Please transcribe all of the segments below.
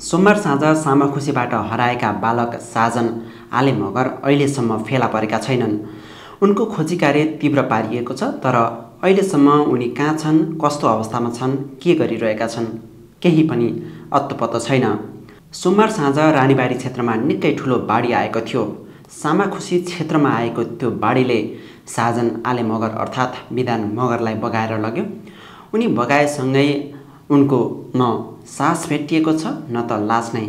सोमबार साँझ सामाखुसीबाट हराएका बालक साजन आले मगर अहिलेसम्म फेला परेका छैनन्। उनको खोजी कार्य तीव्र पारिएको छ तर अहिलेसम्म उनी कहाँ छन् कस्तो अवस्थामा छन् के गरिरहेका छन् केही पनि अत्तोपत्तो छैन। सोमबार साँझ रानीबारी क्षेत्रमा निकै ठुलो बाढी आएको थियो। सामाखुसी क्षेत्रमा आएको त्यो बाढीले साजन आले मगर अर्थात् विधान मगरलाई बगाएर लग्यो। उनी बगाएसँगै उनको न सास भेटिएको छ न त लास नै।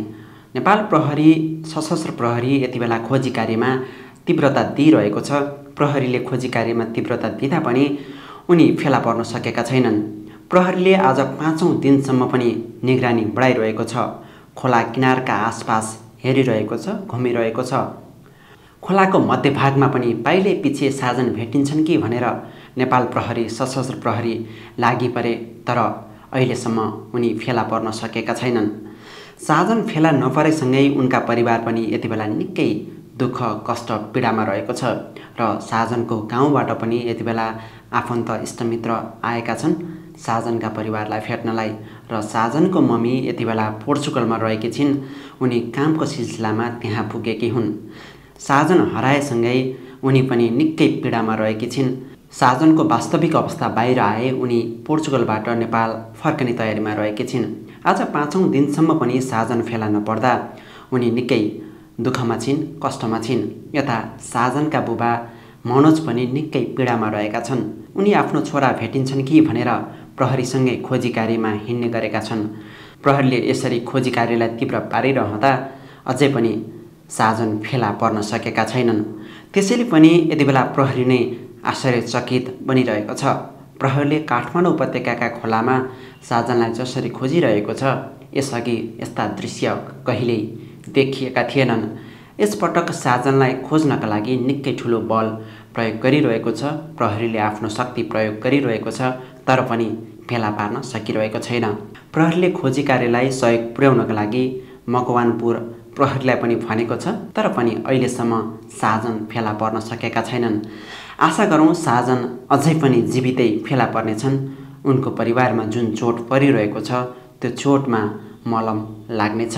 नेपाल प्रहरी सशस्त्र प्रहरी यति बेला खोजी कार्यमा तीव्रता दिइरहेको छ। प्रहरीले खोजी कार्यमा तीव्रता दिँदा पनि उनी फेला पर्न सकेका छैनन्। प्रहरीले आज पाँचौँ दिनसम्म पनि निगरानी बढाइरहेको छ। खोला किनारका आसपास हेरिरहेको छ घुमिरहेको छ। खोलाको मध्यभागमा पनि पाइले पछि साजन भेटिन्छन् कि भनेर नेपाल प्रहरी सशस्त्र प्रहरी लागि परे तर अहिलेसम्म उनी फेला पर्न सकेका छैनन्। साजन फेला नपरेसँगै उनका परिवार पनि यति बेला निकै दुःख कष्ट पीडामा रहेको छ र साजनको गाउँबाट पनि यति बेला आफन्त इष्टमित्र आएका छन् साजनका परिवारलाई भेट्नलाई र साजनको मम्मी यति बेला पोर्चुगलमा रहेकी छिन्। उनी कामको सिलसिलामा त्यहाँ पुगेकी हुन्। साजन हराएसँगै उनी पनि निकै पीडामा रहेकी छिन्। साजनको वास्तविक अवस्था बाहिर आए उनी पोर्चुगलबाट नेपाल फर्कने तयारीमा रहेकी छिन्। आज पाँचौँ दिनसम्म पनि साजन फेला नपर्दा उनी निकै दुःखमा छिन् कष्टमा छिन्। यता साजनका बुबा मनोज पनि निकै पीडामा रहेका छन्। उनी आफ्नो छोरा भेटिन्छन् कि भनेर प्रहरीसँगै खोजी कार्यमा हिँड्ने गरेका छन्। प्रहरीले यसरी खोजी कार्यलाई तीव्र पारिरहँदा अझै पनि साजन फेला पर्न सकेका छैनन्। त्यसैले पनि यति बेला प्रहरी नै आश्चर्यचकित बनिरहेको छ। प्रहरीले काठमाडौँ उपत्यकाका खोलामा साजनलाई जसरी खोजिरहेको छ यसअघि यस्ता दृश्य कहिल्यै देखिएका थिएनन्। यसपटक साजनलाई खोज्नका लागि निकै ठुलो बल प्रयोग गरिरहेको छ। प्रहरीले आफ्नो शक्ति प्रयोग गरिरहेको छ तर पनि फेला पार्न सकिरहेको छैन। प्रहरीले खोजी कार्यलाई सहयोग पुर्याउनका लागि मकवानपुर प्रहरीलाई पनि भनेको छ तर पनि अहिलेसम्म साजन फेला पर्न सकेका छैनन्। आशा गरौँ साजन अझै पनि जीवितै फेला पर्नेछन्। उनको परिवारमा जुन चोट परिरहेको छ त्यो चोटमा मलम लाग्नेछ।